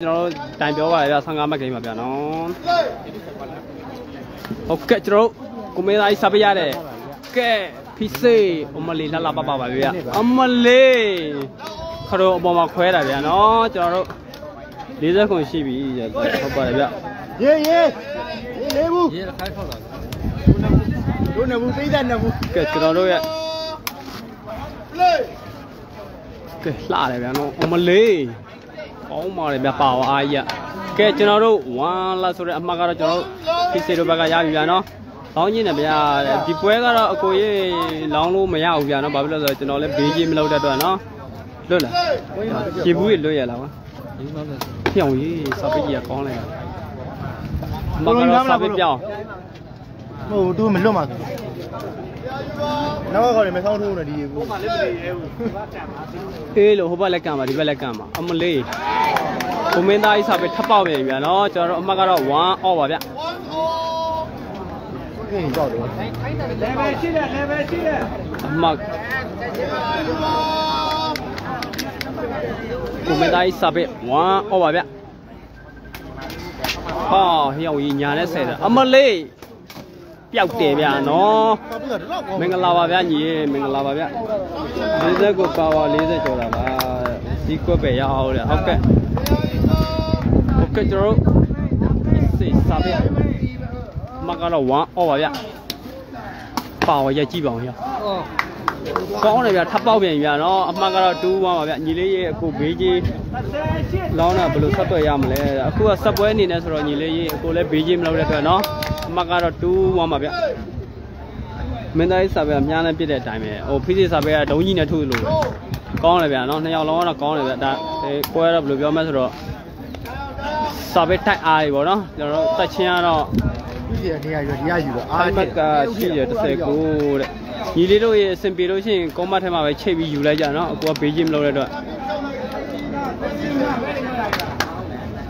ကျွန်တော်တို့တိုင်ပြောပါရဗျ15မှတ်ဂိမ်းပါဗျာနော်ဟုတ်ကဲ့ကျွန်တော်တို့ကိုမေးသားကြီးစပရတဲ့ကဲဖိစေးအမလေးလှလှပပပါဗျာအမလေးခရောအပေါ်မှာခွဲတာဗျာနော်ကျွန်တော်တို့40ခွန်ရှိပြီဟုတ်ပါတယ်ဗျာရေရေလေးဘူးရေခိုင်းထောက်လာတို့နေဘူးသိတဲ့နေဘူးကဲကျွန်တော်တို့ရဲ့ကဲလှတယ်ဗျာနော်အမလေး ကောင်းပါတယ်ဗျာပါဝါအားကြီးကဲကျွန်တော်တို့1လာဆိုတဲ့အမှတ်ကတော့ကျွန်တော်တို့ဖိစေးတို့ဘက်ကရပြီဗျာနော်လောင်းကြီးနေဗျာဒီပွဲကတော့အကိုကြီးလောင်းလို့မရဘူးဗျာနော်ဘာဖြစ်လို့လဲဆိုတော့ကျွန်တော်လည်းဘေးကြီးမလုပ်တဲ့အတွက်နော်လွတ်လားရေဘူးကြီးလွတ်ရလားကွာဒီမှာလည်းဖြောင်းကြီးစာပိတ်ကြီးကကောင်းလိုက်တာအမှတ်ကတော့စာပိတ်ပြောင်းဟိုသူမလွတ်မှာဆို နောက်ကခေါ်နေမဆောင်းထိုးနေဒီဘူးအေးလို့ဟိုဘက်လက်ကံပါဒီဘက်လက်ကံပါအမလေးကိုမင်းသားကြီးစာပိတ်ထပ်ပေါက်ပြန်ဗျာနော်ကျွန်တော်တို့အမှတ်ကတော့1 off ပါဗျခင်းကြောက်တယ် level ရှိတယ် level ရှိတယ်အမှတ်ကိုမင်းသားကြီးစာပိတ်1 off ပါဗျဟောဟျောင်းကြီးညာနဲ့ဆဲတာအမလေး ပျောက်တယ်ဗျာနော်တော့ပြီးတော့ဒီလောက်ကောင်းမင်္ဂလာပါဗျာညီရေမင်္ဂလာပါဗျာ40ကိုပါဝါ40ကျော်တာပါဒီကွက်ပဲရအောင်လေဟုတ်ကဲ့ဟုတ်ကဲ့ကျွန်တော်တို့စိတ်စားပြမကတော့1အော်ပါဗျာပါဝါရကြည့်ပါအောင်ရအော်ကောင်းတယ်ဗျာထပ်ပေါက်ပြန်ဗျာနော်အမှန်ကတော့2 1ပါဗျာညီလေးရေအခုဘေးကြီးလောင်းတာဘယ်လိုဆက်သွယ်ရမလဲအခုကစက်ပွဲအနေနဲ့ဆိုတော့ညီလေးရေအခုလည်းဘေးကြီးမလုပ်တဲ့အတွက်နော်အ မှန်ကတော့2 1ပါဗျာမင်းသားကြီးစာပေကမြားနဲ့ပြစ်တဲ့အတိုင်းပဲဟိုဖိစီစာပေကဒုံကြီးနဲ့ထုလို့ကောင်းတယ်ဗျာနော်နှစ်ယောက်လုံးကတော့ကောင်းတယ်ဗျဒါအဲပွဲတော့ဘယ်လိုပြောမလဲဆိုတော့စာပေတိုက်အားတွေပေါ့နော်ကျွန်တော်တို့တက်ချင်းကတော့သူ့ရဲ့နေရာယူဒီရယူတော့အားမက်ကရှိရ39တဲ့ညီလေးတို့ရဲ့အဆင်ပြေလို့ရှိရင်ကောမတ်ထဲမှာပဲချိတ်ပြီးယူလိုက်ကြနော်အခုကဘေးကြီးမလုပ်တဲ့အတွက်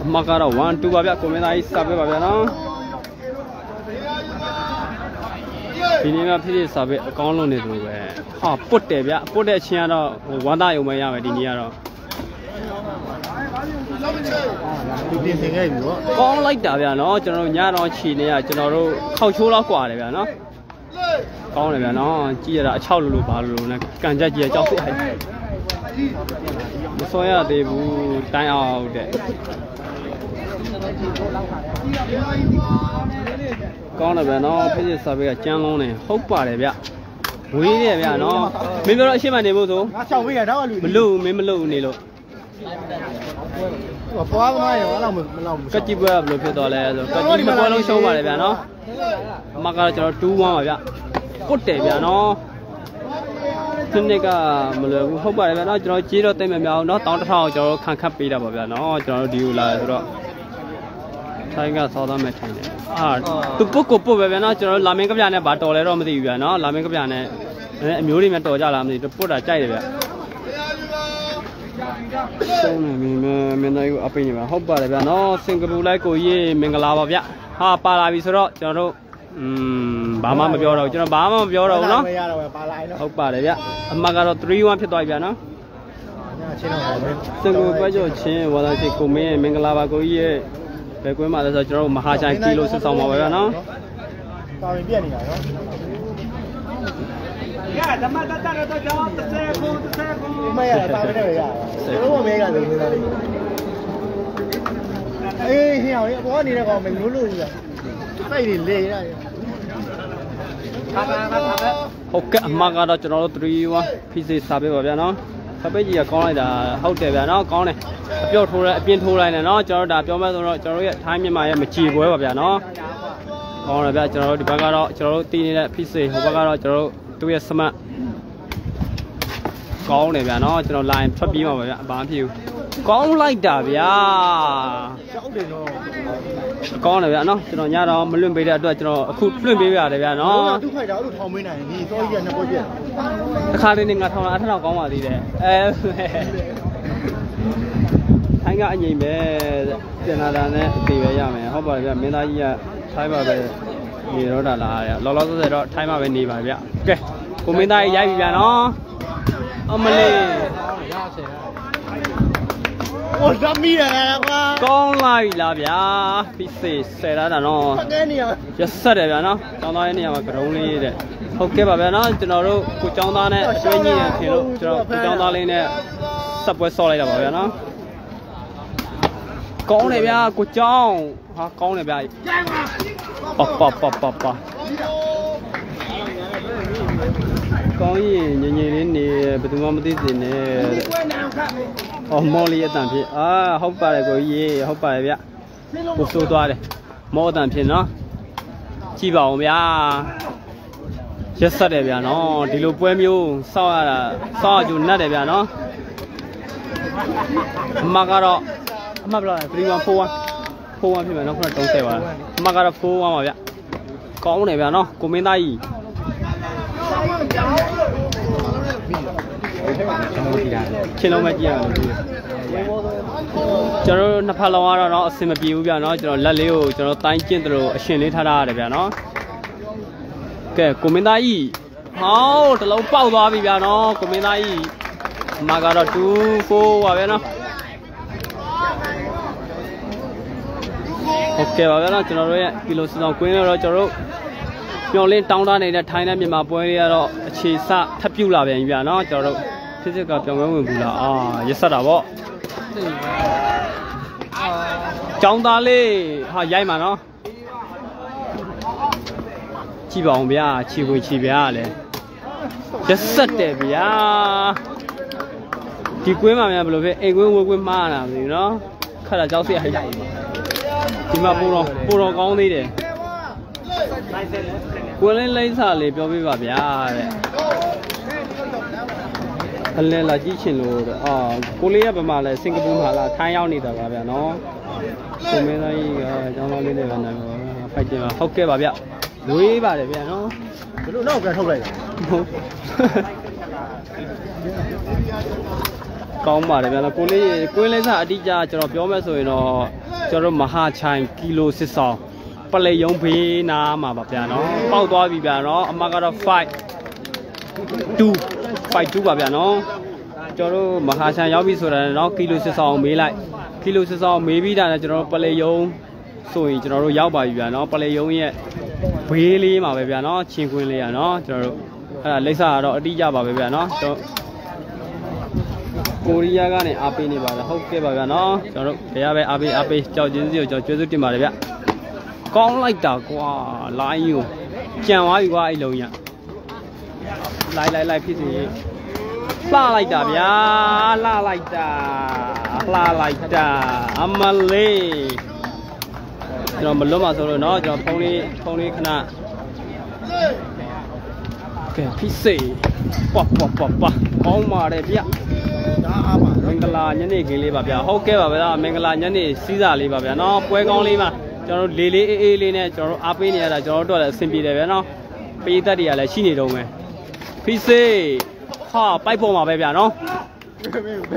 အမကတော့1 2ပါဗျကိုမင်းသားကြီးစာပေပါဗျာနော် ဒီနေ့မှဖြစ်ဖြစ်စာပေအကောင်းလုံးနေသူပဲဟာပုတ်တယ်ဗျပုတ်တဲ့အချင်းကတော့ဟိုဝမ်းသားယုံမရမယ်ဒီနေ့ကတော့ သူပြင်ဆင်ခဲ့ပြီတော့ ကောင်းလိုက်တာဗျာနော်ကျွန်တော်တို့ညတော့ခြီနေရကျွန်တော်တို့ခောက်ချိုးလောက်กว่าတယ်ဗျာနော်ကောင်းတယ်ဗျာနော်ကြည့်ရတာအချောက်လိုလိုပါလိုလိုနဲ့ကန်ကြက်ကြီးရကြောက်စစ်ဟိုက်မစွဲရသေးဘူးတိုင်းအောင်တဲ့ ကောင်းတယ်ဗျာနော်ဖြစ်ဖြစ်စာပေကကြမ်းလုံးနေဟုတ်ပါတယ်ဗျဝေးတယ်ဗျာနော်မင်းပြောတော့အရှိမနေဖို့ဆိုငါချောင်းဝေးရတော့လူမလို့မင်းမလို့နေလို့ဟိုပွားသမားရောအဲ့လောက်မလောက်ဘူးကတိပွဲဘယ်လိုဖြစ်သွားလဲဆိုကတိပွဲလုံးရှုံးပါတယ်ဗျာနော်အမကတော့ကျွန်တော်2-1ပါဗျကွတ်တယ်ဗျာနော်ဒီနေ့ကမလွယ်ဘူးဟုတ်ပါတယ်ဗျာနော်ကျွန်တော်ကြေးတော့တိတ်မမြောက်အောင်နော်တောင်းတစ်ထောင်ကျွန်တော်တို့ခံခတ်ပေးတာပါဗျာနော်ကျွန်တော်တို့ဒီလိုလာဆိုတော့ ထိုင်းကစောသားမဲ့ထိုင်းတယ်အာသူပုတ်ကိုပုတ်ပဲဗျာနော်ကျွန်တော်တို့လာမင်းကပြနဲ့ဗာတော်လဲတော့မသိဘူးဗျာနော်လာမင်းကပြနဲ့အဲအမျိုးတွေများတော်ကြလားမသိဘူးပုတ်တာကြိုက်တယ်ဗျဆုံးနေပြီမင်းမင်းတို့အပိနေပါဟုတ်ပါတယ်ဗျာနော်စင်ကာပူလိုက်ကိုရေးမင်္ဂလာပါဗျဟာပါလာပြီဆိုတော့ကျွန်တော်တို့อืมဘာမှမပြောတော့ဘူးကျွန်တော်ဘာမှမပြောတော့ဘူးနော်မရတော့ပါလာရင်တော့ဟုတ်ပါတယ်ဗျအမှကတော့3-1ဖြစ်သွားပြီဗျာနော်ညချင်းတော့ပဲစင်ကိုပွဲကြောချင်းဝါလာချင်းကိုမင်းရဲ့မင်္ဂလာပါကိုကြီးရဲ့ ဘယ်ကွင်းမှာလဲဆိုတော့ကျွန်တော်တို့မဟာချိုင်ကီလိုစစ်ဆောင်ပါပဲဗျာနော်တာဝင်ပြက်နေတာနော်ရဓမ္မတတရတော့ကြောင်း30ခု30ခုမရတာပဲရရတော့မဲရတယ်နေတာလေးအေးဟင်းအောင်အပေါ်နေတဲ့ကောင်မလို့လို့ကြီးစိတ်တွေလေရတယ်ခါခါခါခါဟုတ်ကဲ့အမှကတော့ကျွန်တော်တို့3-1ဖိစေးစားပေးပါဗျာနော် စပက်ကြီးကကောင်းလိုက်တာဟုတ်တယ်ဗျာနော်ကောင်းတယ်အပြော့ထိုးလိုက်အပြင်းထိုးလိုက်နေနော်ကျွန်တော်တို့ဒါပြောမဲ့ဆိုတော့ကျွန်တော်တို့ရဲ့ထိုင်းမြန်မာရဲ့မကြည်ပွဲပါဗျာနော်ကောင်းတယ်ဗျာကျွန်တော်တို့ဒီဘက်ကတော့ကျွန်တော်တို့တီးနေတဲ့ဖိစေးဟိုဘက်ကတော့ကျွန်တော်တို့သူ့ရဲ့စမတ်ကောင်းတယ်ဗျာနော်ကျွန်တော် line ထွက်ပြီးပါပါဗျာဘာမှမဖြစ်ဘူး ကောင်းလိုက်တာဗျာရှောက်တယ်နော်ကောင်းတယ်ဗျာနော်ကျွန်တော်ညတော့မလွင့်ပေးတဲ့အတွက်ကျွန်တော်အခုလွင့်ပေးရတယ်ဗျာနော်သူ့ဖိုက်တာအဲ့လိုထောင်မင်းနိုင်ဒီစောကြီးကနှစ်ပွဲပြက်တစ်ခါတည်းနဲ့ငါထောင်လာအထက်တော့ကောင်းပါသေးတယ်အဲထိုင်းကအငိမ့်ပဲတင်လာတာနဲ့အသေးပဲရမယ်ဟုတ်ပါတယ်ဗျမင်းသားကြီးကထိုင်းပါပဲနေတော့တာလားရလောလောဆယ်ဆယ်တော့ထိုင်းမှာပဲနေပါဗျကဲကိုမင်းသားကြီးရိုက်ပြီဗျာနော်အမလေးရဆယ် ဟိုဓမီရလားကွာကောင်းလာပြီလားဗျာဖိစေဆယ်လာတာနော်ဖကဲနေရရဆက်တယ်ဗျာနော်ကျောင်းသားရဲ့နေရာမှာကရုံးလေးတဲ့ဟုတ်ကဲ့ပါဗျာနော်ကျွန်တော်တို့ကိုကျောင်းသားနဲ့အတွင်းကြီးရဖြစ်လို့ကျွန်တော်ကိုကျောင်းသားလေးနဲ့ဆက်ပွဲဆော့လိုက်တာပါဗျာနော်ကောင်းတယ်ဗျာကိုကျောင်းဟာကောင်းတယ်ဗျာပပပပပကောင်းရင်ညင်ညင်လေးနေဘယ်သူမှမသိစင်နဲ့တဲ့ အော်မော်လီအတန်ဖြစ်အာဟုတ်ပါတယ်ကိုကြီးရေဟုတ်ပါတယ်ဗျကိုဆိုးသွားတယ်မောအတန်ဖြစ်နော်ကြည့်ပါဦးဗျာရက်ဆက်တယ်ဗျာနော်ဒီလိုပွဲမျိုးစောက်ရတာစောက်ရကြိုနတ်တယ်ဗျာနော်အမကတော့အမဘယ်လိုလဲ3 1 4 1 4 1ဖြစ်မယ်နော်ခုန30ပါအမကတော့4 1ပါဗျကောင်းတယ်ဗျာနော်ကိုမင်းသားကြီး ချင်းလုံးမကြည့်ရလို့ကျွန်တော်တို့နှစ်ဖက်လုံးကတော့တော့အဆင်မပြေဘူးဗျာနော်ကျွန်တော်လက်လေးကိုကျွန်တော်တိုင်းကျင့်တယ်လို့အရှင်လေးထားထားရတယ်ဗျာနော်ကဲကိုမင်းသားကြီးဟောင်းတလုံးပေါက်သွားပြီဗျာနော်ကိုမင်းသားကြီးအမကတော့2 4ပါဗျာနော်โอเคပါဗျာနော်ကျွန်တော်တို့ရဲ့ကီလိုစဆောင်ကွင်းတော့ကျွန်တော်တို့မျော်လင့်တောင်းတနေတဲ့ထိုင်းနဲ့မြန်မာပွဲတွေကတော့အခြေစထပ်ပြုတ်လာပြန်ပြီဗျာနော်ကျွန်တော်တို့ စစ်စစ်ကပြောင်းလဲဝင်ဘူးလားအာရစ်ဆက်တာပေါ့ကျောင်းသားလေးဟာရိုက်မှာနော်ကြည့်ပါအောင်ဗျာခြေဝင်ခြေဗျာလေရစ်ဆက်တယ်ဗျာဒီကွင်းမှာများဘယ်လိုဖြစ်အိမ်ကွင်းဝေကွင်းမှားတာမသိဘူးနော်ခက်တာကြောက်စရာဟိုက်ဒီမှာပိုတော့ပိုတော့ကောင်းသေးတယ်ကိုယ်လေးလိမ့်စာလေးပြောပြပါဗျာတဲ့ အလဲလာကြည့်ချင်လို့တဲ့အာကိုလေးကဗမာလဲစင်ကာပူမှာလားထိုင်းရောက်နေတာပါဗျာနော်ကိုမင်းသားကြီးကကျောင်းသားလေးနဲ့ပဲနိုင်ပါဖိုက်တင်ပါဟုတ်ကဲ့ပါဗျဝေးပါတယ်ဗျာနော်ဘယ်လိုနောက်ကထုတ်လိုက်လဲဟုတ်ကောင်းပါတယ်ဗျာနော်ကိုလေးကိုလေးစားအတိအကျကျွန်တော်ပြောမယ်ဆိုရင်တော့ကျွန်တော်တို့မဟာချိုင်ကီလိုစစ်ဆောင်ပလေယုံဘေးနာမှာပါဗျာနော်ပေါက်သွားပြီဗျာနော်အမကတော့5 2 5 2ပါဗျာနော်ကျွန်တော်တို့မဟာချိုင်ရောက်ပြီဆိုတာနဲ့နော်ကီလိုစစ်ဆောင်မေးလိုက်ကီလိုစစ်ဆောင်မေးပြီးတာနဲ့ကျွန်တော်တို့ပလေယုံဆိုရင်ကျွန်တော်တို့ရောက်ပါပြီဗျာနော်ပလေယုံရဲ့ဘေးလေးမှာပဲဗျာနော်ချင်းခွင်းလေးอ่ะနော်ကျွန်တော်တို့အဲ့ဒါလိမ့်စာကတော့အတိအကျပါပဲဗျာနော်ကျွန်တော်ကိုရီးယားကနေအားပေးနေပါတယ်ဟုတ်ကဲ့ပါဗျာနော်ကျွန်တော်တို့တရားပဲအားပေးအားပေးကြောက်ချင်းစီကိုကျွန်တော်ကျေးဇူးတင်ပါတယ်ဗျကောင်းလိုက်တာကွာလိုင်းကိုကြံသွားပြီကွာအဲ့လုံးရ လိုက်လိုက်လိုက်ဖြစ်စီလှလိုက်တာဗျာလှလိုက်တာလှလိုက်တာအမလေးကျွန်တော်မလွတ်ပါဆိုလို့เนาะကျွန်တော်ဖုန်းလေးဖုန်းလေးခဏကဲဖြစ်စေပွားပွားပွားပွားကောင်းပါတယ်ဗျ ဒါအားပါ မင်္ဂလာညနေခင်းလေးပါဗျာဟုတ်ကဲ့ပါဗျာမင်္ဂလာညနေစီးစာလေးပါဗျာနော်ပွဲကောင်းလေးမှာကျွန်တော်တို့လေးလေးအေးအေးလေးနဲ့ကျွန်တော်တို့အားပေးနေရတာကျွန်တော်တို့တော့လည်းအဆင်ပြေတယ်ဗျာနော်ပေးသက်တွေကလည်းရှိနေတော့မယ် ဖိစေဟာပိုက်ပေါ်မှာပဲဗျာနော်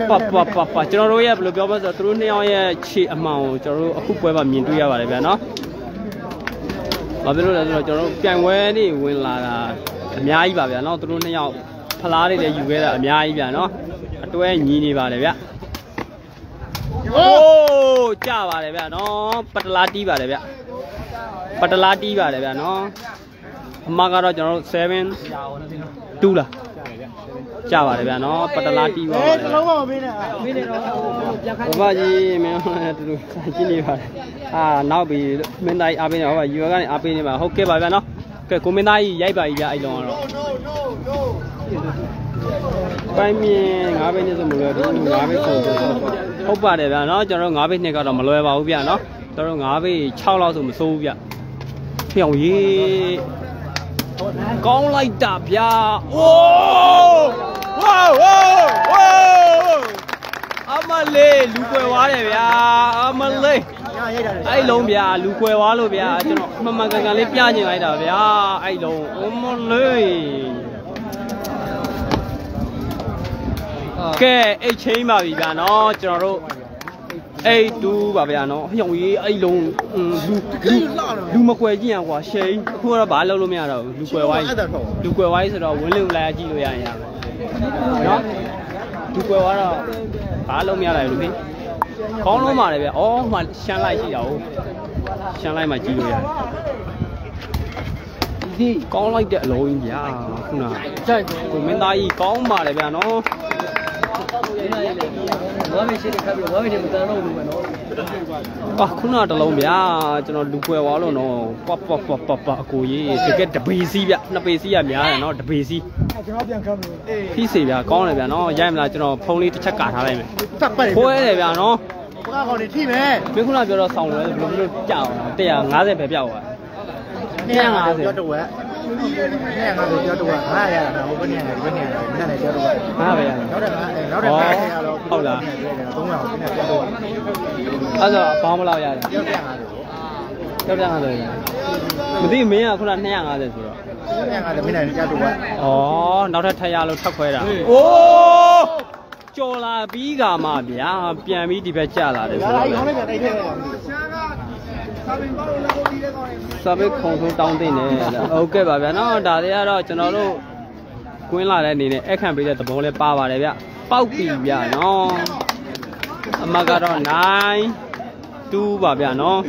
ပပပပကျွန်တော်တို့ရဲ့ဘယ်လိုပြောမလဲဆိုတော့သူတို့နှစ်ယောက်ရဲ့ခြေအမှန်ကိုကျွန်တော်တို့အခုပွဲမှာမြင်တွေ့ရပါတယ်ဗျာနော်ဘာဖြစ်လို့လဲဆိုတော့ကျွန်တော်တို့ပြိုင်ပွဲနေဝင်လာတာအများကြီးပါဗျာနော်သူတို့နှစ်ယောက်ဖလားတွေလည်းယူခဲ့တာအများကြီးဗျာနော်အတွဲညီးနေပါတယ်ဗျာโอ้ကြပါတယ်ဗျာနော်ပတလာတီးပါတယ်ဗျပတလာတီးပါတယ်ဗျာနော် အမကတော့ကျွန်တော်တို့7 2လားကြပါတယ်ဗျာနော်ပတလာတီးပါပါအေးတယ်တလုံးမပေးနဲ့မင်းနေတော့ဘဘကြီးမင်းတူတူကြည့်နေပါတယ်အာနောက်ပြီးမင်းသားကြီးအားပေးနေပါဘယူကနေအားပေးနေပါဟုတ်ကဲ့ပါဗျာနော်ကဲကိုမင်းသားကြီးရိုက်ပါကြီးဗျာအဲ့လုံးကတော့ပိုင်းမြင်ငါးဘိနဲ့ဆိုမလွယ်ဘူးငါးဘိဆိုဟုတ်ပါတယ်ဗျာနော်ကျွန်တော်ငါးဘိနှစ်ကတော့မလွယ်ပါဘူးဗျာနော်ကျွန်တော်ငါးဘိ6လောက်ဆိုမစိုးဘူးဗျဖြောင်ရေး ကောင်းလိုက်တာဗျာအိုးဝေါဝေါဝေါအမလေးလူကွယ်သွားတယ်ဗျာအမလေးညရိုက်တာလေအဲ့လုံးဗျာလူကွယ်သွားလို့ဗျာကျွန်တော်မှန်မှန်ကန်ကန်လေးပြကျင်လိုက်တာဗျာအဲ့လုံးအမလေးကဲအိတ်ချင်းပါပြီဗျာနော်ကျွန်တော်တို့ အိတ်တူးပါဗျာနော်ဟျောင်ကြီးအဲ့လုံးအင်းလူလူလူမကွယ်ကြည့်ရကွာရှိန်အခုတော့ဘာလုပ်လို့မရတော့ဘူးလူကွယ်ဝိုင်းအဲ့ဒါတော့လူကွယ်ဝိုင်းဆိုတော့ဝင်းလင်းလာကြည့်လို့ရရင်ရမယ်နော်လူကွယ်သွားတော့ဘာလုပ်မရလိုက်ဘူးလေကောင်းလုံးပါတယ်ဗျ။အော်မှရှမ်းလိုက်ရှိတာဟုတ်။ရှမ်းလိုက်မှကြီးလို့ရတယ်ဒီ။ကောင်းလိုက်တဲ့အလုံးကြီးဗျာခုနကကြိုက်ကိုမင်းသားကြီးကောင်းပါတယ်ဗျာနော်ဒီနေ့လေ ဝါမရှိတဲ့ခါပြီးဝါမရှိမတန်တော့ဘူးမယ်နော်။အာခုနကတစ်လုံးဗျာကျွန်တော်လူပွဲသွားလို့နော်ပပပပပအကိုကြီးတကယ်တပေစီးဗျနှစ်ပေစီးရများတယ်နော်တပေစီးကျွန်တော်ပြန်ခမ်းလို့အေးဖိစေဗျာကောင်းတယ်ဗျာနော်ရိုက်မလားကျွန်တော်ဖုန်းလေးတစ်ချက်ကာထားလိုက်မယ်တပ်ပတ်ခွဲတယ်ဗျာနော်ဘကားကောင်တွေထိမယ်မင်းခုနပြောတော့ဆောင်းလဲဘယ်လိုဘယ်လိုကြောက်150ပဲပြောက်သွား250ပြောတော့ဝက် 250ပြောတော့ဝက်900ရတာဟိုဘယ်နေရလဲဘယ်နေရလဲမနဲ့ပြောတော့ဝက်ဟာပဲရတယ်နောက်တဲ့နောက်တဲ့900ရတော့300ကိုနည်းပြောတော့ဝက်အဲ့တော့ဘောင်းမလောက်ရတယ်ပြောပြ50ကိုကြောက်ကြ50မသိမင်းကခုန250ဆိုတော့250မင်းနဲ့ပြောတော့ဝက်ဩနောက်ထပ်ထပ်ရလို့ထပ်ခွဲတာအိုးကြော်လာပြီးကမှဗျာပြန်ပြီးဒီဘက်ကျလာတယ်ဒါဆိုလိုက်ခေါင်းတော့လိုက်တိုက်ထဲတယ် စာပေခုံဆုံးတောင်းတင်တယ်ဟုတ်ကဲ့ပါဗျာနော်ဒါတွေကတော့ကျွန်တော်တို့ကွင်းလာတဲ့အနေနဲ့အခန့်ပေးတဲ့သဘောလဲပါပါတယ်ဗျပောက်ပြီဗျာနော်အမကတော့9 2ပါဗျာနော်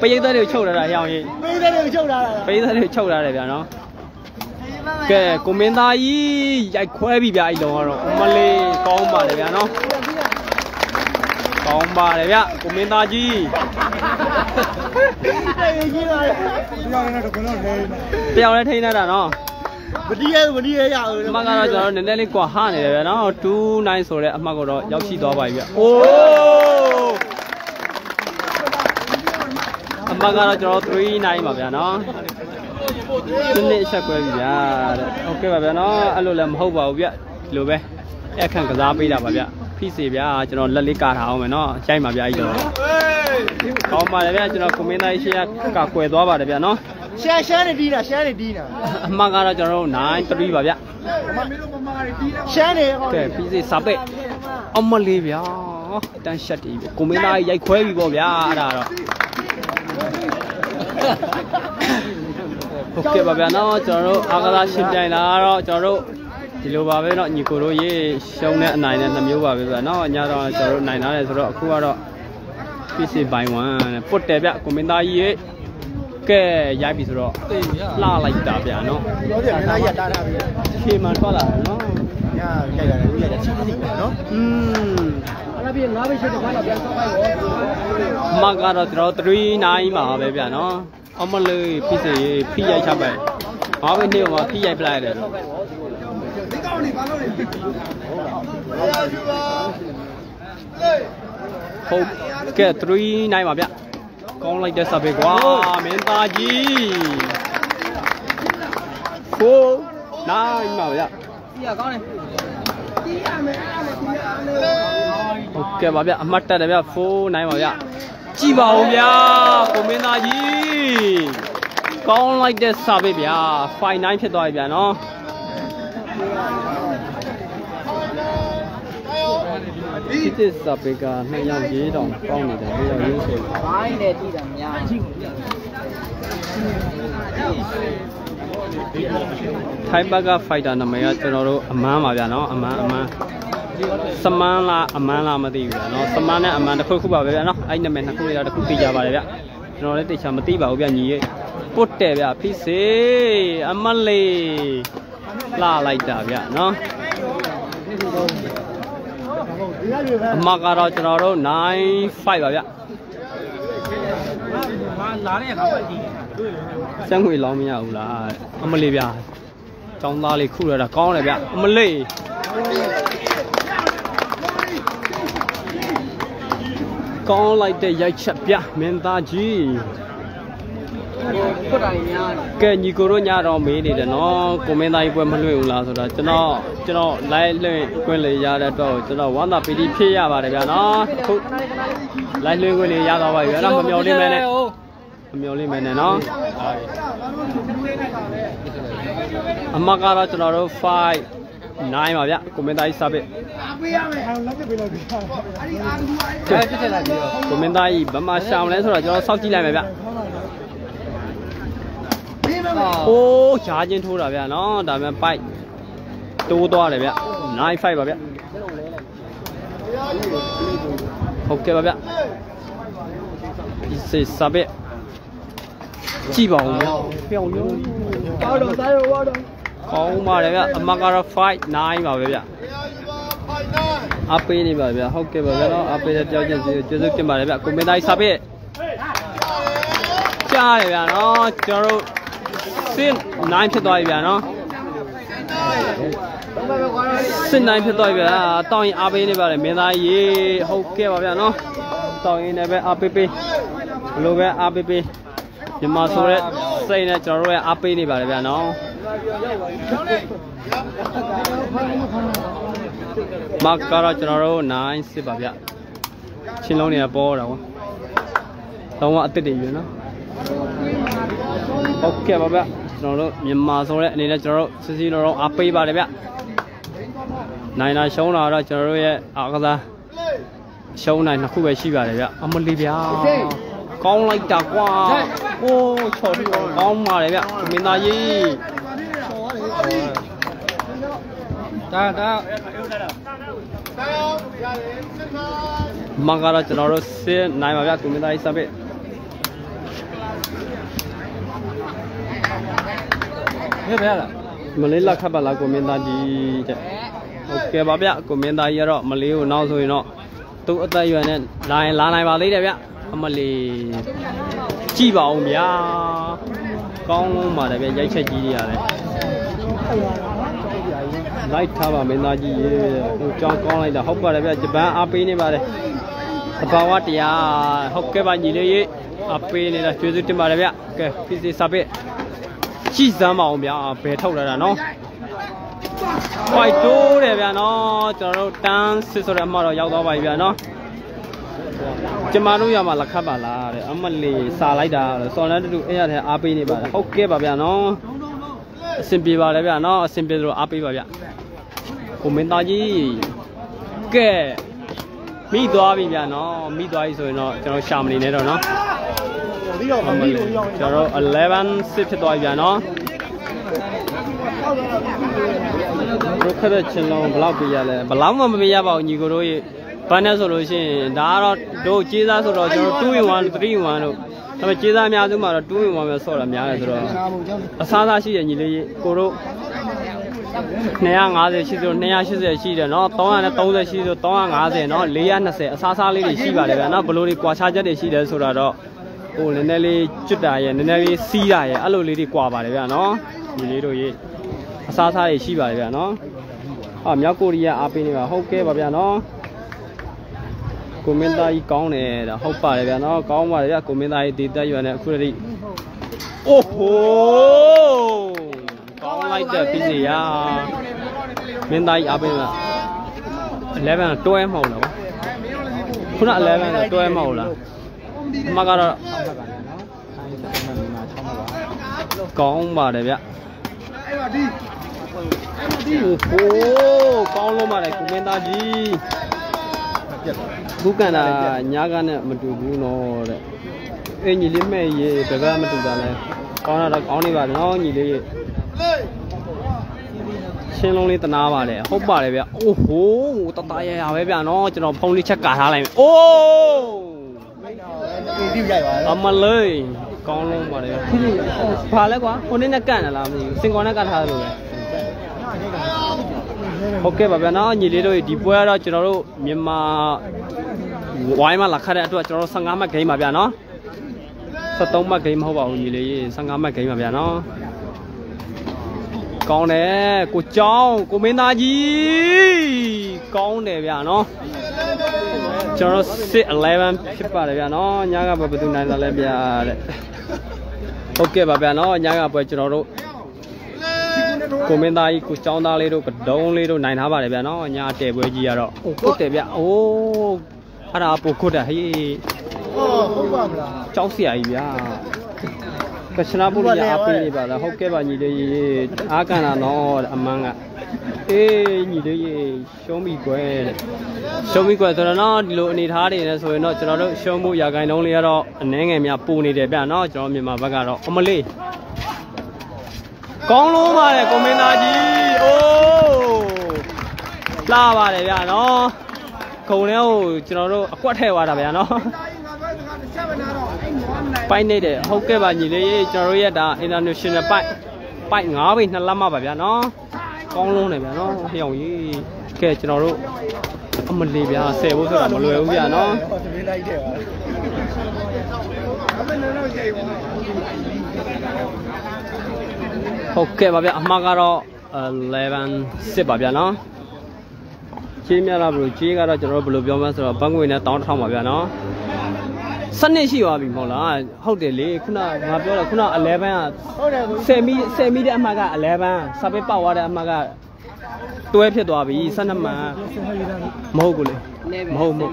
ပရိသတ်တွေချုပ်လာတာရောင်ရင်ပေးတဲ့တွေချုပ်လာတာပရိသတ်တွေချုပ်လာတယ်ဗျာနော်ကဲကိုမင်းသားကြီးရိုက်ခွဲပြီဗျာအဲ့လုံးကတော့အမလေးကောင်းပါတယ်ဗျာနော် ကောင်းပါတယ်ဗျကိုမင်းသားကြီးတဲ့ကြီးလာတယ်ပြောင်းနေတော့ကတော့လဲပြောင်းလဲထိနေတာနော်မတီးရမတီးရရအောင်အမှတ်ကတော့ကျွန်တော်တို့နည်းနည်းလေးကွာဟနေတယ်ဗျနော်29ဆိုတဲ့အမှတ်ကတော့ရောက်ရှိသွားပါပြီဗျအိုးအမှတ်ကတော့ကျွန်တော်39ပါဗျာနော်ဒီနေ့အချက်ကွဲပြီဗျာတဲ့ဟုတ်ကဲ့ပါဗျာနော်အဲ့လိုလည်းမဟုတ်ပါဘူးဗျဒီလိုပဲအဲ့ခန့်ကစားပေးတာပါဗျာ ဖိစီဗျာကျွန်တော်လက်လေးကာထားအောင်မယ်နော်ရိုက်ပါဗျာကြီးတော့ကောင်းပါတယ်ဗျာကျွန်တော်ကွန်မင်းသားရှေ့ကကကွယ်သွားပါတယ်ဗျာနော်ရှမ်းရှမ်းနေတီးတာရှမ်းနေတီးတာအမှတ်ကတော့ကျွန်တော်တို့93ပါဗျရှမ်းနေဟောကဲပြီးစီစာပက်အမလေးဗျာတန်းရှက်တီးကိုမင်းသားရိုက်ခွဲပြီပေါ့ဗျာအဲ့ဒါတော့ဟုတ်ကဲ့ပါဗျာနော်ကျွန်တော်တို့အာကစားရှင်ပြိုင်လာတော့ကျွန်တော်တို့ ဒီလိုပါပဲเนาะညီကိုတို့ရေရှုံးတဲ့အနိုင်နဲ့နှမျိုးပါပဲဗျာเนาะညတော့ကျွန်တော်တို့နိုင်လာတယ်ဆိုတော့အခုကတော့ PC by 1ပုတ်တယ်ဗျကိုမင်းသားကြီးရေကဲရိုက်ပြီဆိုတော့ အေးရ လှလိုက်တာဗျာเนาะ ပြောတယ်မင်းသားရက်တားတာပြီ ခြေမှန်ထွက်လာတယ်เนาะ ညာကြိုက်လာတယ်ဦးရက်ချင်းစီပဲနော် อืม အဲ့ဒါပြီးငါးပဲရှိတဲ့ခါတော့ပြန်ဆောက်လိုက်ရော မကတော့ကျွန်တော်39မှာပဲဗျာနော်အမလေးဖြစ်စေဖိရိုက်ချပဲငါပဲနေမှာဖိရိုက်ပလိုက်တယ်တော့ ဟုတ်ကဲ39ပါဗျကောင်းလိုက်တဲ့စာပေကွာမင်းသားကြီးဖိုးနိုင်ပါဗျဒီကကောင်းတယ်ဟုတ်ကဲ့ပါဗျအမှတ်တက်တယ်ဗျ4နိုင်ပါဗျကြည်ပါဦးဗျာကိုမင်းသားကြီးကောင်းလိုက်တဲ့စာပေဗျာ5 9ဖြစ်သွားပြီဗျာနော် ဒီတစ်စာပေကနှစ်ယောက်ရေးတောင်ကောင်းနေတယ်ဒီယောက်ရေးဆိုဘိုင်းနဲ့ထိတာများထိုင်းဘက်ကဖိုက်တာနာမည်ကကျွန်တော်တို့အမန်းပါဗျာနော်အမန်းအမန်းစမန်းလားအမန်းလားမသိဘူးဗျာနော်စမန်းနဲ့အမန်းတစ်ခုခုပါပဲဗျာနော်အဲ့နာမည်နှစ်ခုလေးတော့တစ်ခုသိကြပါတယ်ဗျကျွန်တော်လည်းတိတ်ချာမသိပါဘူးဗျညီရဲ့ပုတ်တယ်ဗျဖိစေအမလေးလာလိုက်တာဗျနော် အမကတော့ကျွန်တော်တို့95ပါဗျလာတဲ့ခါမှဒီစက်ငွေလောင်းမရဘူးလားအမလေးဗျចောင်းသားလေးခုရတာကောင်းတယ်ဗျအမလေးကောင်းလိုက်တဲ့ရိုက်ချက်ဗျမင်းသားကြီး ဖွတ်တာများကဲညီကိုတို့ညတော့မေးနေတယ်နော်ကိုမင်းသားကြီးပွဲမလွှင့်ဘူးလားဆိုတော့ကျွန်တော်ကျွန်တော်လိုက်လွှင့်ခွင့်လေရတဲ့တော့ကျွန်တော်ဝမ်းသာပီတိဖြစ်ရပါတယ်ဗျနော်ခုလိုက်လွှင့်ခွင့်လေရတော့ပါပြီဗျနော်မမျော်လင့်မဲနဲ့မမျော်လင့်မဲနဲ့နော်အမကတော့ကျွန်တော်တို့5 9ပါဗျကိုမင်းသားကြီးစာပစ်အဲ့ပြစ်လိုက်ပြီးတော့ကိုမင်းသားကြီးဗမာရှောင်းလဲဆိုတော့ကျွန်တော်စောက်ကြည့်လိုက်မယ်ဗျ အာ။အိုးရှားချင်းထိုးတာဗျာနော်ဒါပေမဲ့ပိုက်တိုးသွားတယ်ဗျ95ပါဗျဟုတ်ကဲ့ပါဗျဒီစေစာပဲကြည့်ပါဦးဗျပြောင်းလို့ပါတော့သားရောပါတော့ကောင်းပါတယ်ဗျအမကတော့5 9ပါပဲဗျအပေးနေပါဗျဟုတ်ကဲ့ပါဗျနော်အပေးတဲ့ကြောက်ချက်စီကျေးဇူးတင်ပါတယ်ဗျကိုမင်းသားကြီးစာပဲကြားတယ်ဗျနော်ကျွန်တော်တို့ စစ်9ဖြစ်သွားပြီဗျာနော်စစ်9ဖြစ်သွားပြီဗျာတောင်းရင်အားပေးနေပါတယ်မင်းသားရေဟုတ်ကဲ့ပါဗျာနော်တောင်းရင်လည်းပဲအားပေးပေးဘလို့ပဲအားပေးပေးမြန်မာဆိုတဲ့စိတ်နဲ့ကျွန်တော်တို့ရဲ့အားပေးနေပါတယ်ဗျာနော်မကတော့ကျွန်တော်တို့9စစ်ပါဗျချင်းလုံးတွေကပေါ်တာကွာတော့အစ်စ်တွေယူနော်ဟုတ်ကဲ့ပါဗျ ကျွန်တော်တို့မြန်မာဆိုတဲ့အနေနဲ့ကျွန်တော်တို့စစ်စီတော်တော်အားပေးပါတယ်ဗျနိုင်တာရှုံးတာတော့ကျွန်တော်တို့ရဲ့အားကစားရှုံးနိုင်နှစ်ခုပဲရှိပါတယ်ဗျအမလီဗျာကောင်းလိုက်တာကွာโอ้ချော်ပြီးကောင်းပါတယ်ဗျမင်းသားကြီးဒါဒါမင်္ဂလာကျွန်တော်တို့စင်နိုင်ပါဗျကွန်မန်သားကြီးစပစ် ဘယ်ပဲလားမလေးလက်ခတ်ပါလားကွန်မန်သားကြီးတဲ့ဟုတ်ကဲ့ပါဗျကွန်မန်သားကြီးကတော့မလေးကိုနောက်ဆိုရင်တော့သူ့အသက်အရွယ်နဲ့လာရင်လာနိုင်ပါသေးတယ်ဗျအမလေးကြည့်ပါဦးဗျာကောင်းလုံးပါတယ်ဗျရိုက်ချက်ကြီးတွေရတယ်လိုက်ထားပါမင်းသားကြီးရေဟိုကြောင်းကောင်းလိုက်တာဟုတ်ပါတယ်ဗျဂျပန်အားပေးနေပါတယ်အဘာဝတရားဟုတ်ကဲ့ပါညီလေးရေအားပေးနေတာကျေးဇူးတင်ပါတယ်ဗျကဲဖြစ်စီစပစ် ကြည့်စမ်းပါအောင်ဗျာဘယ်ထုတ်လာတာနော်ဖိုက်တိုးတယ်ဗျာနော်ကျွန်တော်တို့တန်းစစ်ဆိုတဲ့အမှတော့ရောက်သွားပါပြီဗျာနော်ကျမတို့ရမှာလက်ခတ်ပါလားတဲ့အမလီစာလိုက်တာတဲ့စော်လန်းတူအဲ့ရတဲ့အားပေးနေပါတယ်ဟုတ်ကဲ့ပါဗျာနော်အဆင်ပြေပါတယ်ဗျာနော်အဆင်ပြေသလိုအားပေးပါဗျာကိုမင်းသားကြီးကဲမိသွားပြီဗျာနော်မိသွားပြီဆိုရင်တော့ကျွန်တော်ရှာမနေနဲ့တော့နော် ပြီးတော့မ အမ ပြီး လီ လို့ရောက် ကျွန်တော်11စစ်ဖြစ်သွားပြီဗျာနော်တို့ခက်တဲ့ချင်းလုံးဘယ်လောက်ပေးရလဲဘယ်လောက်မှမပေးရပါဘူးညီကိုတို့ရေဘန်းနဲ့ဆိုလို့ရှိရင်ဒါကတော့တို့ကြေးစားဆိုတော့ကျွန်တော်2 in 1 3 in 1တို့ဒါပေမဲ့ကြေးစားအများစုမှာတော့2 in 1ပဲဆော့တာများတယ်ဆိုတော့အစားစားရှိတဲ့ညီလေးရေကိုတို့250ရှိဆို280ရှိတယ်เนาะ330ရှိဆို350เนาะ420အစားစားလေးတွေရှိပါတယ်ဗျာเนาะဘလို့တွေကွာခြားချက်တွေရှိတယ်ဆိုတာတော့ ဟိုနည်းနည်းလေးကျွတ်တာရဲ့နည်းနည်းလေးစီးတာရဲ့အဲ့လိုလေးတွေကွာပါတယ်ဗျာနော်ဒီလေးတို့ရေအစားအစာတွေရှိပါတယ်ဗျာနော်ဟာမြောက်ကိုရီးယားအားပေးနေပါဟုတ်ကဲ့ပါဗျာနော်ကွန်မန်တာကြီးကောင်းတယ်ဒါဟုတ်ပါတယ်ဗျာနော်ကောင်းပါတယ်ဗျာကွန်မန်တာကြီးဒေတာရွယ်နဲ့အခုတည်းအိုးဟိုကောင်းလိုက်တဲ့ပြည်စီယာမင်းသားကြီးအားပေးလား11တွဲမဟုတ်လားခုန11တွဲမဟုတ်လား အမှတ်ကတော့အမှတ်ကနေနော်အဲဒီတော့အမှတ်မှာ6မှတ်ပါကောင်းပါတယ်ဗျအဲ့တော့ဒီအဲ့တော့ဒီဟိုကောင်းလုံးပါတယ်ကုမင်းသားကြီးဘူးကန်တာညာကနဲ့မတူဘူးနော်တဲ့အင်ကြီးလေးမဲ့ရေတကားမတူတာလဲကောင်းတာတော့ကောင်းနေပါတော့ညီလေးရေရှင်းလုံးလေးတနာပါလေဟုတ်ပါတယ်ဗျအိုးဟိုးတတရရပဲဗျနော်ကျွန်တော်ဖုန်းလေးချက်ကာထားလိုက်မယ်အိုး ဒီပြရိုက်ပါအမလေးကောင်းလုံးပါတယ်ဘာလဲကွာဟိုနေ့နဲ့ကန့်တယ်လားမသိဘူးစင်ကောနဲ့ကတ်ထားတယ်လို့ပဲဟုတ်ကဲ့ပါဗျာနော်ညီလေးတို့ဒီပွဲကတော့ကျွန်တော်တို့မြန်မာဝိုင်းမှာလာခတ်တဲ့အတွက်ကျွန်တော်တို့15မှတ်ဂိမ်းပါဗျာနော်73မှတ်ဂိမ်းမဟုတ်ပါဘူးညီလေး15မှတ်ဂိမ်းပါဗျာနော် ကောင်းတယ်ကိုကြောင်းကိုမင်းသားကြီးကောင်းတယ်ဗျာနော်ကျွန်တော်611ဖြစ်ပါတယ်ဗျာနော်ညကဘယ်သူနိုင်တာလဲဗျာတဲ့ဟုတ်ကဲ့ပါဗျာနော်ညကပွဲကျွန်တော်တို့ကိုမင်းသားကြီးကိုကျောင်းသားလေးတို့ကဒုံးလေးတို့နိုင်ထားပါတယ်ဗျာနော်ညာတဲပွဲကြီးကတော့ဟုတ်တယ်ဗျာအိုးအဲ့ဒါပို့ခွတ်တာဟေးဟုတ်ပါဗျာကျောင်းဆရာကြီးဗျာ ကချနာပူရအားပေးနေပါလားဟုတ်ကဲ့ပါညီလေးရေအားကန်တာနော်တဲ့အမန်းကအေးညီလေးရေရှုံးပြီကွယ်တဲ့ရှုံးပြီကွယ်ဆိုတော့နော်ဒီလိုအနေထားတွေနဲ့ဆိုရင်တော့ကျွန်တော်တို့ရှုံးမှုရာဂိုင်တုံးလေးကတော့အနှဲငယ်များပူနေတယ်ဗျာနော်ကျွန်တော်မြန်မာဘက်ကတော့အမလေးကောင်းလို့ပါတယ်ကွန်မင်းသားကြီးအိုးလှပါတယ်ဗျာနော်ခုံထဲကိုကျွန်တော်တို့အကွက်ထဲသွားတာဗျာနော် ပိုက်နေတဲ့ဟုတ်ကဲ့ပါညီလေးရေကျွန်တော်တို့ရဲ့ဒါ international ပိုက်ပိုက်9ဘိတ်2လက်မပါဗျာနော်ကောင်းလုံးနေဗျာနော်ဟျောင်ကြီးကဲကျွန်တော်တို့အမလီဗျာဆယ်ဖို့ဆိုတာမလွယ်ဘူးဗျာနော်ဟောသမီးလိုက်တယ်ပါအမေလည်းကြိုက်ပါဟုတ်ကဲ့ပါဗျအမှားကတော့11စစ်ပါဗျာနော်ကြီးမြလားဘလို့ကြီးကတော့ကျွန်တော်တို့ဘယ်လိုပြောမလဲဆိုတော့ဘတ်ငွေနဲ့တောင်းထောင်ပါဗျာနော် စနစ်ရှိသွားပြီမဟုတ်လားဟုတ်တယ်လေခုနငါပြောတယ်ခုန11ကဟုတ်တယ်ကို10မီ10မီတဲ့အမှတ်က11စာပေပောက်သွားတဲ့အမှတ်ကတွဲဖြစ်သွားပြီ12မှန်မဟုတ်ဘူးလေမဟုတ်မဟုတ်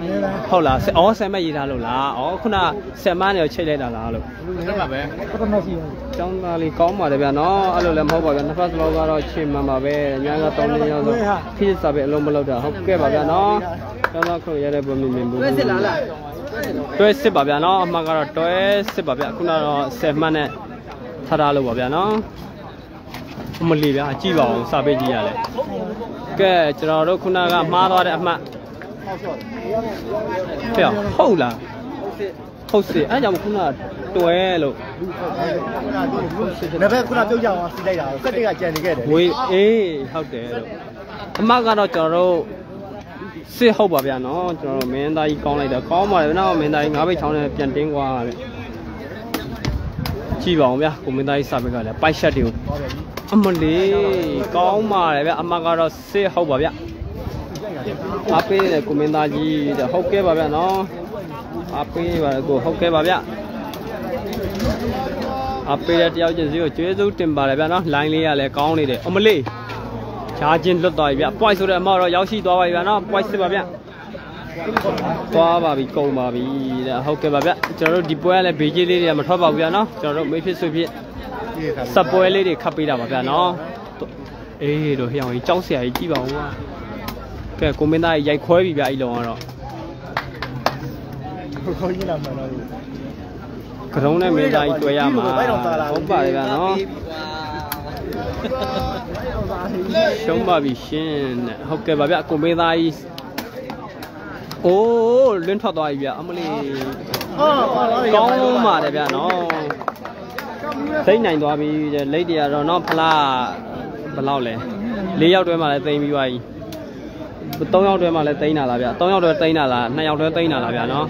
ဟုတ်လားအော်10မှတ်ရေးထားလို့လားအော်ခုန10မှတ်နဲ့ချိတ်လိုက်တာလားလို့အဲ့ပါပဲပထမရှိဘူးကျောင်းသားလေးကောင်းပါတယ်ဗျာနော်အဲ့လိုလည်းမဟုတ်ပါဗျာနှစ်ဖက်စလုံးကတော့ချင်းမှန်ပါပဲညာကတောင်းနေရောက်ဆိုဖြစ်စာပဲအလုံးမလောက်တာဟုတ်ကဲ့ပါဗျာနော်ကျောင်းသားခုရတဲ့ပုံမြင်မြင်ဘူးတွဲစစ်လားလား တွဲစစ်ပါဗျာနော်အမှန်ကတော့တွဲစစ်ပါဗျာခုနကတော့10မှတ်နဲ့ထားထားလို့ပါဗျာနော်အမလီဗျာကြည့်ပါအောင်စာပေကြည့်ရလဲကဲကျွန်တော်တို့ခုနကမှားသွားတဲ့အမှတ်ဖေဟုတ်လားဟုတ်စစ်အဲ့ကြောင့်ခုနကတွဲလို့နဘက်ခုနပြုတ်ကြအောင်စီလိုက်တာစက်တက်ကကြံနေခဲ့တယ်ဝေးအေးဟုတ်တယ်လို့အမကတော့ကျွန်တော်တို့ စစ်ဟုတ်ပါဗျာနော်ကျွန်တော်တို့မင်းသားကြီးကောင်းလိုက်တာကောင်းပါတယ်ဗျာနော်မင်းသားကြီးငါးဘိတ်ချောင်းနဲ့ပြန်တင်းကွာဗျကြည့်ပါအောင်ဗျာကိုမင်းသားကြီးစာဘက်ကလည်းပိုက်ရှက်တွေကိုအမလေးကောင်းပါတယ်ဗျာအမကတော့စစ်ဟုတ်ပါဗျာအပေးတယ်ကိုမင်းသားကြီးတဲ့ဟုတ်ကဲ့ပါဗျာနော်အပေးပါကိုဟုတ်ကဲ့ပါဗျာအပေးတဲ့တယောက်ချင်းစီကိုကျွေးစုတင်ပါတယ်ဗျာနော်လိုင်းလေးကလည်းကောင်းနေတယ်အမလေး ချားချင်းလွတ်သွားပြီဗျာ point ဆိုတဲ့အမတော့ရောက်ရှိသွားပါပြီဗျာနော် point စစ်ပါဗျာသွားပါပြီကုန်ပါပြီတဲ့ဟုတ်ကဲ့ပါဗျာကျွန်တော်တို့ဒီပွဲကလည်းဘေးကြီးလေးတွေကမထွက်ပါဘူးဗျာနော်ကျွန်တော်တို့မေးဖြစ်ဆွဖြစ်စပွဲလေးတွေခတ်ပေးတာပါဗျာနော်အေးတို့ဟျောင်းကြီးကြောက်စရာကြီးကြည့်ပါဦးကွာကဲကိုမင်းသားကြီးရိုက်ခွဲပြီဗျာအဲ့လုံးကတော့ခေါင်းကြီးလာမှန်တော့ကရုံးနဲ့မင်းသားကြီးတွေ့ရမှာဟုတ်ပါတယ်ဗျာနော် ရှုံးပါပြီရှင်တဲ့ဟုတ်ကဲ့ပါဗျကိုမင်းသားကြီးအိုးလွန်းထွက်သွားပြီဗျအမလေးဟောဟောကောင်းပါတယ်ဗျနော်သိမ့်နိုင်သွားပြီတဲ့လိတ်တရတော့နော်ဖလားဘယ်လောက်လဲ၄ယောက်တွဲမှလည်းသိမ့်ပြီးသွားပြီ၃ယောက်တွဲမှလည်းသိမ့်တာလားဗျ၃ယောက်တွဲသိမ့်တာလား၂ယောက်တွဲသိမ့်တာလားဗျနော်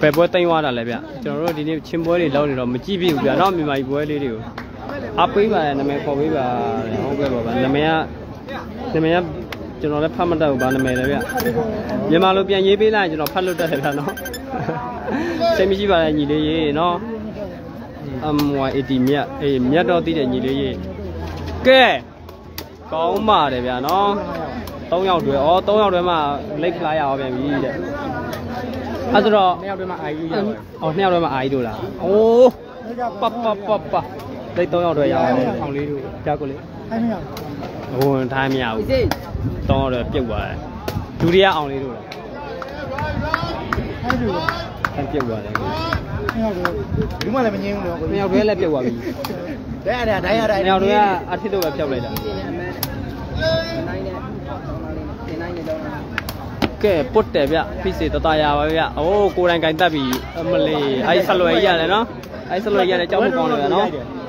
ဘယ်ပွဲသိမ့်သွားတာလဲဗျကျွန်တော်တို့ဒီနေ့ချင်းပွဲတွေလောက်နေတော့မကြည့်ပြဘူးဗျနော်မြန်မာပြည်ပွဲလေးတွေကို အပေးပါရဲ့နာမည်ခေါ်ပေးပါဟုတ်ကဲ့ပါဗျနာမည်ကနာမည်ကကျွန်တော်လည်းဖတ်မတတ်ဘူးဗာနာမည်လည်းဗျမြန်မာလိုပြန်ရေးပေးလိုက်ရင်ကျွန်တော်ဖတ်လို့တတ်တယ်ဗျနော်စိတ်မရှိပါနဲ့ညီလေးရေနော် MY80 မြတ်အေးမြတ်တော့သိတဲ့ညီလေးရေကဲကောင်းပါတယ်ဗျာနော်3ယောက်တွဲဩ3ယောက်တွဲမှလိတ်ခလာရအောင်ပြန်ပြီတဲ့အဲ့ဆိုတော့နှစ်ယောက်တည်းမှာအာယူရဩ2ယောက်တွဲမှအာကြီးတို့လားအိုးပပပပ လိတ်3ယောက်တွဲရအောင်အောင်လေးတို့ကြောက်ကိုလေအဲ့မရဟိုထားမရဘူးစိတ်3ယောက်တွဲပြုတ်သွားတယ်ဒုတိယအောင်လေးတို့လားအဲ့ဒီဆန်းပြုတ်သွားတယ်ကိုအဲ့တော့ဒီမှလည်းမငင်းဘူးတော့ကို2ယောက်တွဲလည်းပြုတ်သွားပြီတဲ့အဲ့ဒါတိုင်းရတိုင်း2ယောက်တွဲကအထစ်တို့ပဲဖြောက်လိုက်တာနိုင်နဲ့နိုင်နဲ့တော့ကဲပုတ်တယ်ဗျဖိစီတတရာပါဗျအိုးကိုယ်တိုင်ကင်တက်ပြီအမလေးအဲ့ဆက်လွယ်ကြီးရတယ်နော်အဲ့ဆက်လွယ်ကြီးရတယ်ကြောက်ဖို့ကောင်းတယ်ဗျနော်ပွိုင်းစစ်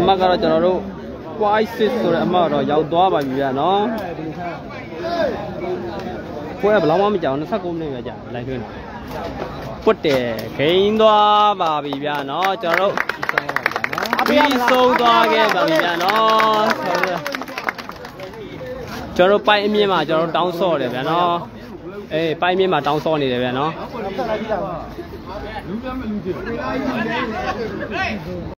အမကတော့ကျွန်တော်တို့ white six ဆိုတဲ့အမကတော့ရောက်သွားပါပြီဗျနော်ပွဲကဘယ်လောက်မှမကြောက်29မိနစ်ပဲကြာလိုက်သွင်းပုတ်တယ်ဂိမ်းသွားပါပြီဗျနော်ကျွန်တော်တို့ပြီးဆုံးသွားခဲ့ပါပြီဗျနော်ကျွန်တော်တို့ပိုင်အမြင့်မှာကျွန်တော်တို့တောင်းဆော့တယ်ဗျနော်အေးပိုင်မြင့်မှာတောင်းဆော့နေတယ်ဗျနော်